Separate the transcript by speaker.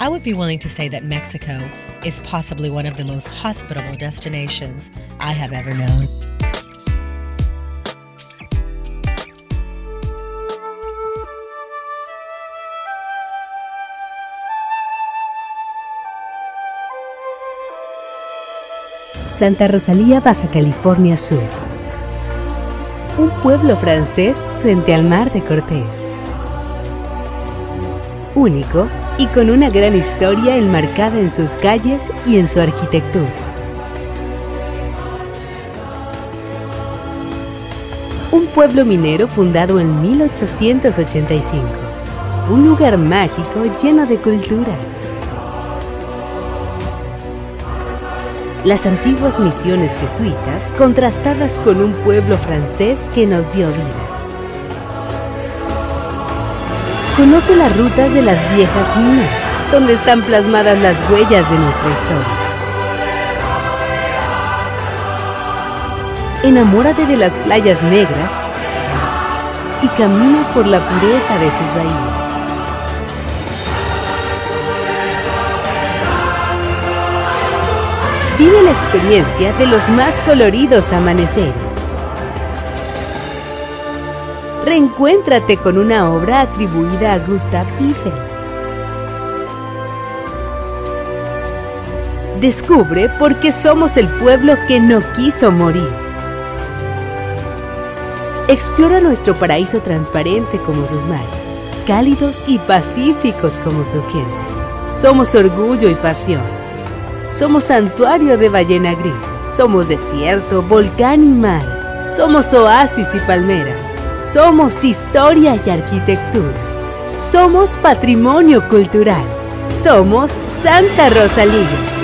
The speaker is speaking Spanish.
Speaker 1: I would be willing to say that Mexico is possibly one of the most hospitable destinations I have ever known.
Speaker 2: Santa Rosalía, Baja California Sur. Un pueblo francés frente al mar de Cortés. Único y con una gran historia enmarcada en sus calles y en su arquitectura. Un pueblo minero fundado en 1885. Un lugar mágico lleno de cultura. Las antiguas misiones jesuitas contrastadas con un pueblo francés que nos dio vida. Conoce las rutas de las viejas minas, donde están plasmadas las huellas de nuestra historia. Enamórate de las playas negras y camina por la pureza de sus raíces. Vive la experiencia de los más coloridos amaneceres. Reencuéntrate con una obra atribuida a Gustav Eiffel. Descubre por qué somos el pueblo que no quiso morir. Explora nuestro paraíso transparente como sus mares, cálidos y pacíficos como su gente. Somos orgullo y pasión somos santuario de ballena gris. Somos desierto, volcán y mar. Somos oasis y palmeras. Somos historia y arquitectura. Somos patrimonio cultural. Somos Santa Rosalía.